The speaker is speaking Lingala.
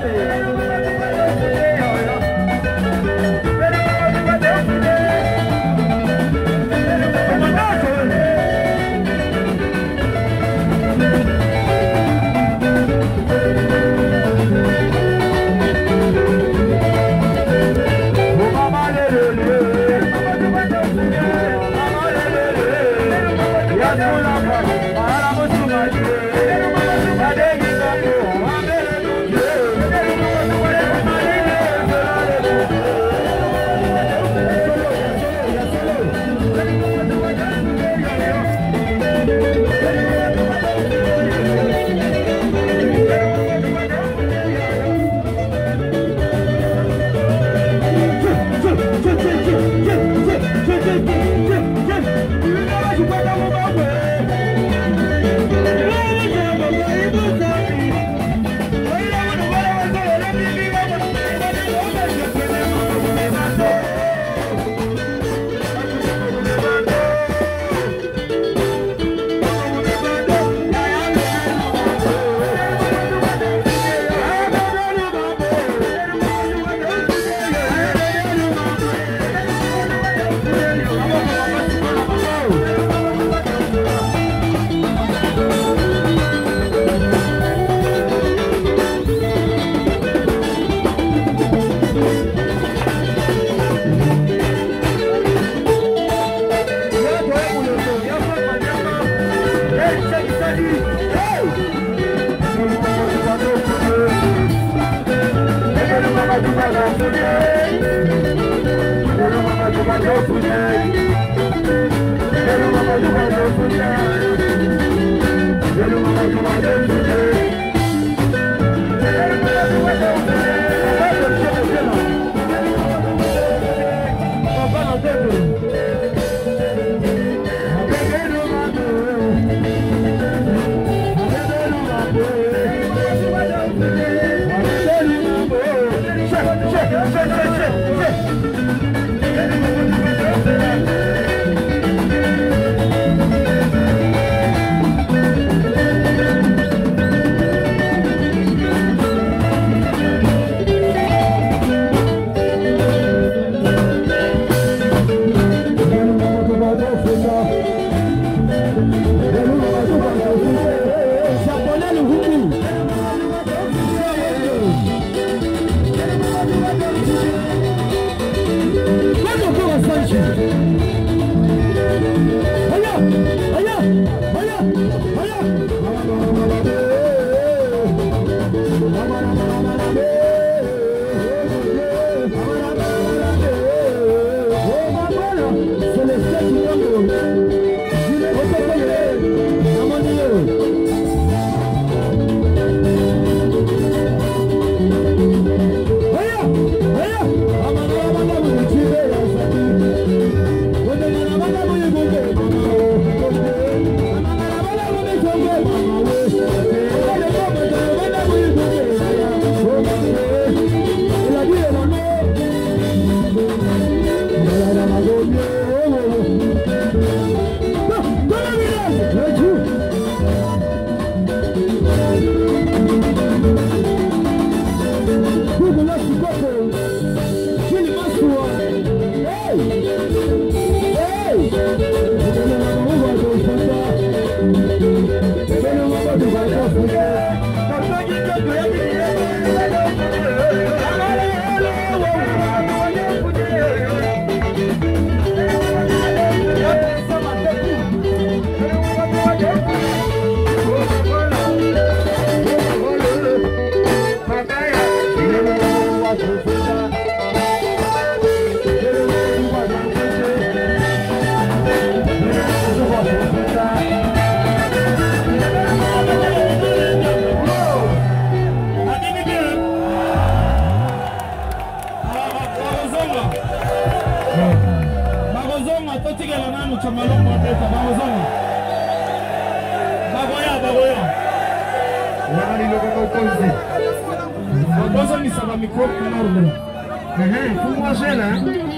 Thank you. Thank you. bato malongo abeta bakozanga bakoya bakoya wana liloko kokonzi bakozongisa bamikro kuna rubela kumwajela